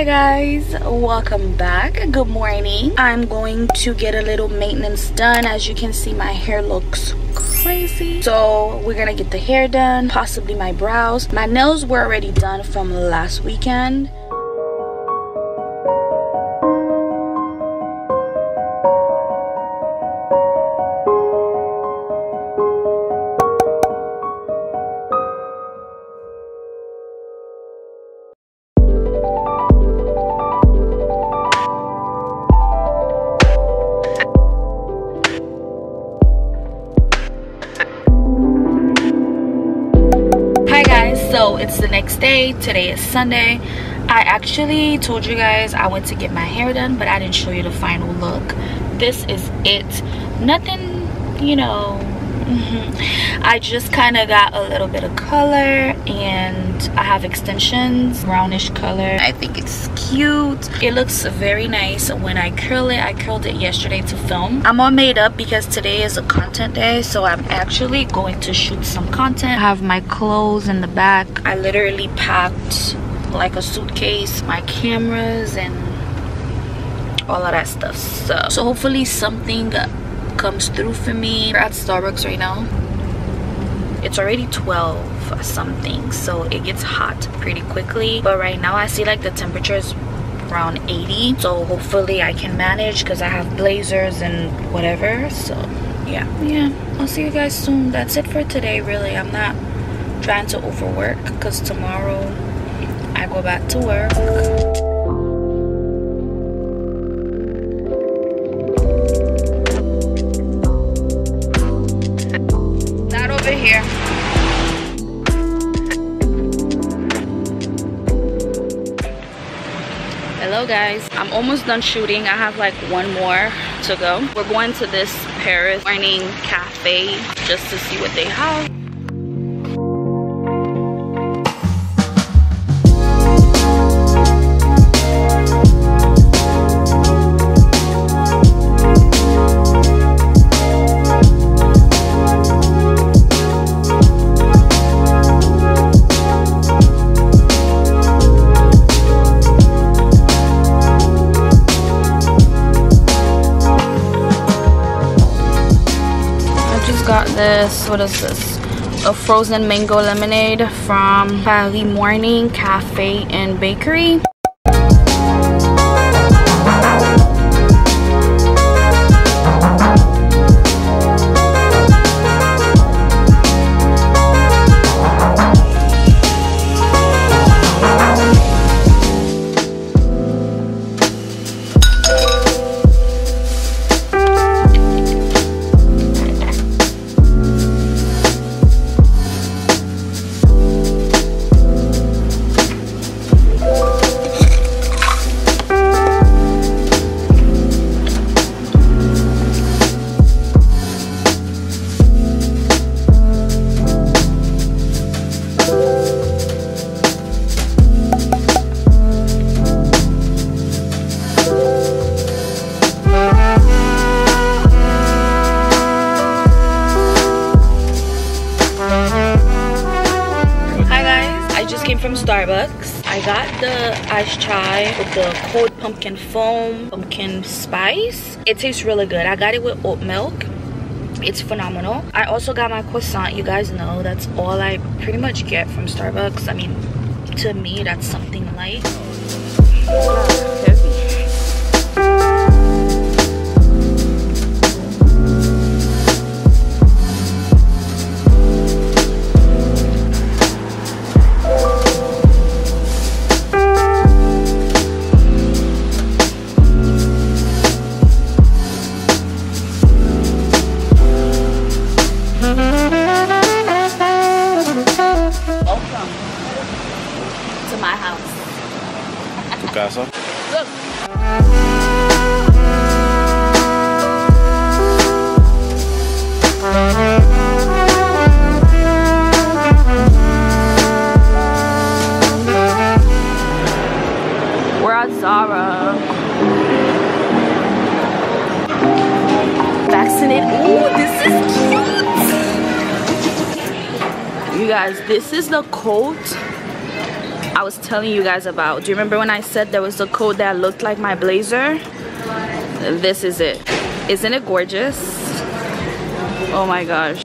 hi guys. Welcome back. Good morning. I'm going to get a little maintenance done. As you can see my hair looks crazy. So we're gonna get the hair done possibly my brows. My nails were already done from last weekend so it's the next day. Today is sunday. I actually told you guys i went to get my hair done but i didn't show you the final look. This is it. Nothing you know Mm-hmm. I just kind of got a little bit of color and I have extensions brownish color. I think it's cute. It looks very nice. When I curl it I curled it yesterday to film. I'm all made up because today is a content day so I'm actually going to shoot some content. I have my clothes in the back. I literally packed like a suitcase my cameras and all of that stuff so. So hopefully something comes through for me. We're at Starbucks right now. It's already 12 something, so it gets hot pretty quickly. But right now I see like the temperature is around 80. So hopefully I can manage because I have blazers and whatever. So yeah, yeah. I'll see you guys soon. That's it for today really. I'm not trying to overwork because tomorrow I go back to work. Here. Hello guys, I'm almost done shooting. I have like one more to go. We're going to this Paris morning cafe just to see what they have. This what is this? A frozen mango lemonade from Paris Morning Cafe and Bakery Starbucks. I got the iced chai with the cold pumpkin foam, pumpkin spice. It tastes really good. I got it with oat milk. It's phenomenal. I also got my croissant. You guys know that's all I pretty much get from Starbucks. I mean, to me, that's something light. Casa. We're at Zara. Vaccinate. Ooh, this is cute. You guys, this is the coat I was telling you guys about. Do you remember when I said there was a coat that looked like my blazer? This is it. Isn't it gorgeous? Oh my gosh.